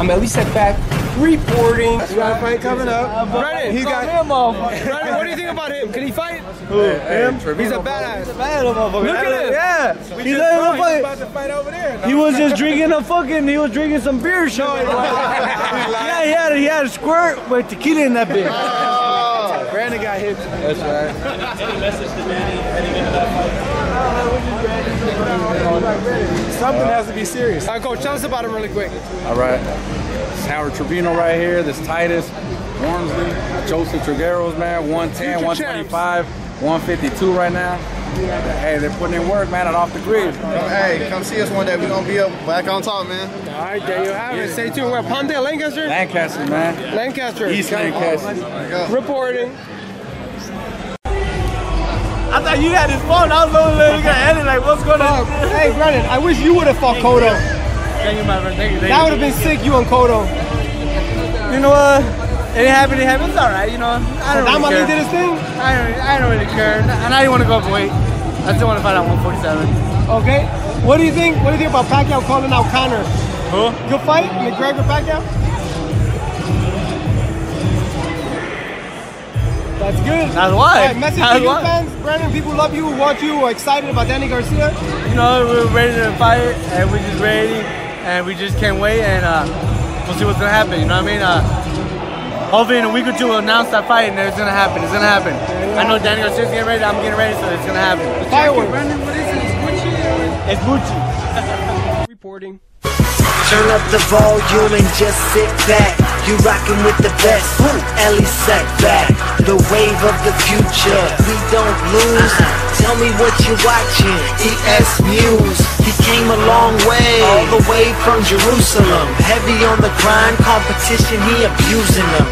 I'm Elie Seckbach reporting. We got a fight coming up. Brandon, He got him off. Brandon, what do you think about him? Can he fight? him. He's a badass. Bad motherfucker. Look at him. Yeah. He's not even fucking. to fight over there. He was just drinking a fucking. He was drinking some beer. Shit. yeah, he had he had a squirt with tequila in that bitch. Oh. Brandon got hit. That's right. Something has to be serious. All right, coach, tell us about him really quick. All right. It's Howard Trevino right here. This Titus Wormsley, Joseph Trigueros, man. 110, 125, 152 right now. Hey, they're putting in work, man, and off the grid. Hey, come see us one day. We're gonna be up back on top, man. All right, there you have it. Stay tuned. We're Palmdale, Lancaster? Lancaster, man. Lancaster. East Lancaster. Reporting. I thought you had his phone. I was looking at it like, what's going on? Hey, Brandon, I wish you would have fought Kodo. Thank you, my friend. Thank you. Thank That would have been sick, you and Kodo. You know what? It happened. It happened. It's all right. You know. I don't Damali really did care. his thing. I don't. I don't really care. And I didn't want to go up weight. I still want to fight at 147. Okay. What do you think? What do you think about Pacquiao calling out Connor? Who? Good fight, McGregor Pacquiao. That's good. That's All why. right, message That's to you why. fans, Brandon. People love you, who watch you, are excited about Danny Garcia. You know, we're ready to fight, and we're just ready, and we just can't wait, and uh, we'll see what's gonna happen. You know what I mean? Uh, hopefully, in a week or two, we'll announce that fight, and it's gonna happen. It's gonna happen. I know Danny Garcia's getting ready. I'm getting ready, so it's gonna happen. Fireworks. It's Gucci. Reporting. Turn up the volume and just sit back. You rockin' with the best. Ellie set back. The wave of the future. We don't lose. Uh-huh. Tell me what you watching. ES News. He came a long way. All the way from Jerusalem. Heavy on the grind. Competition, he abusing them.